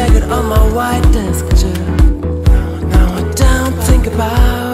jacket on my white desk chair. Now I don't think about.